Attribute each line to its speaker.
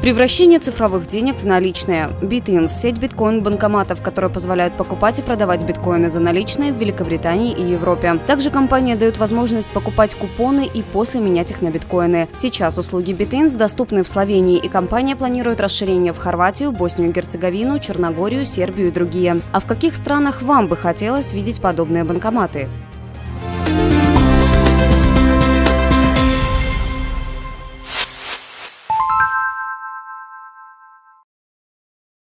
Speaker 1: Превращение цифровых денег в наличные. BitIns – сеть биткоин-банкоматов, которые позволяют покупать и продавать биткоины за наличные в Великобритании и Европе. Также компания дает возможность покупать купоны и после менять их на биткоины. Сейчас услуги BitIns доступны в Словении, и компания планирует расширение в Хорватию, Боснию и Герцеговину, Черногорию, Сербию и другие. А в каких странах вам бы хотелось видеть подобные банкоматы?